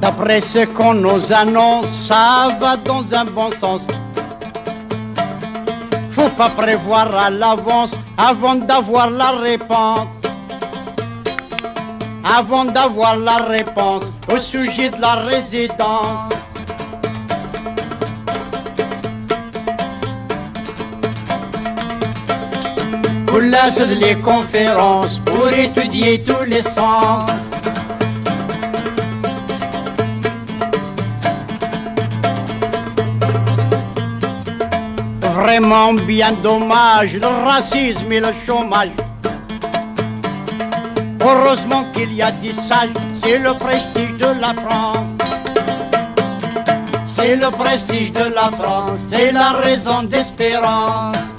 D'après ce qu'on nous annonce, ça va dans un bon sens. Faut pas prévoir à l'avance avant d'avoir la réponse. Avant d'avoir la réponse au sujet de la résidence. De les conférences pour étudier tous les sens. vraiment bien dommage, le racisme et le chômage. Heureusement qu'il y a des sages, c'est le prestige de la France. C'est le prestige de la France, c'est la raison d'espérance.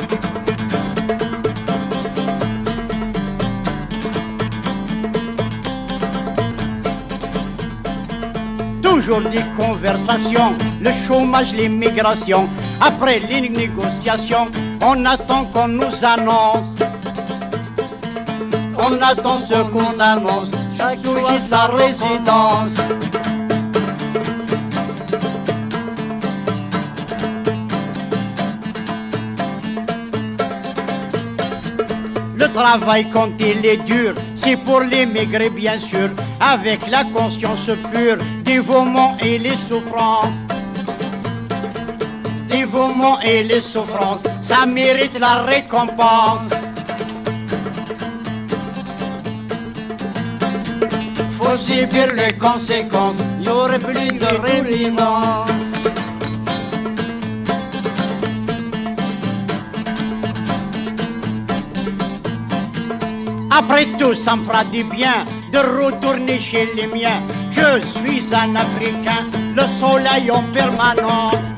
Toujours des conversations, le chômage, l'immigration, après les négociations, on attend qu'on nous annonce. On attend ce qu'on annonce, chaque jour sa résidence. Le travail quand il est dur, c'est pour l'émigré bien sûr, avec la conscience pure, dévouement et les souffrances dévouement et les souffrances, ça mérite la récompense. Faut subir les conséquences, il y aurait plus de réminence. Après tout, ça me fera du bien de retourner chez les miens. Je suis un Africain, le soleil en permanence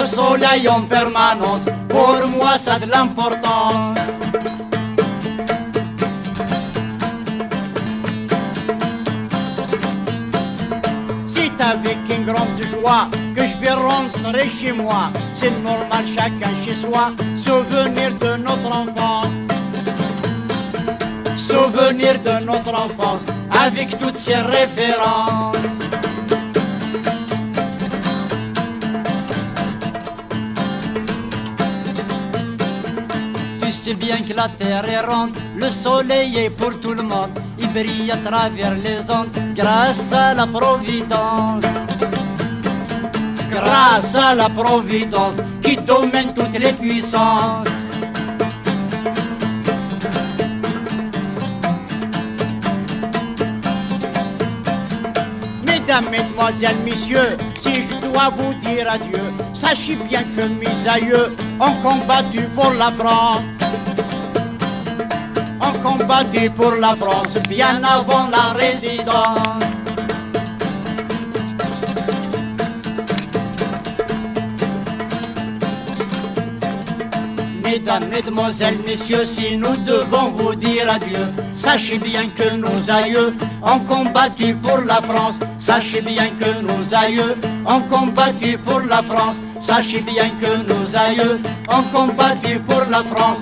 le soleil en permanence, pour moi ça a de l'importance. C'est avec une grande joie que je vais rentrer chez moi. C'est normal, chacun chez soi, souvenir de notre De notre enfance, avec toutes ces références. sais bien que la terre est ronde, le soleil est pour tout le monde, il brille à travers les ondes grâce à la providence. Grâce à la providence qui domine toutes les puissances. Mesdemoiselles, Messieurs, si je dois vous dire adieu, sachez bien que mes aïeux ont combattu pour la France ont combattu pour la France bien avant la résidence. Mesdames, Mesdemoiselles, Messieurs, si nous devons vous dire adieu, sachez bien que nos aïeux ont combattu pour la France. Sachez bien que nos aïeux ont combattu pour la France. Sachez bien que nos aïeux ont combattu pour la France.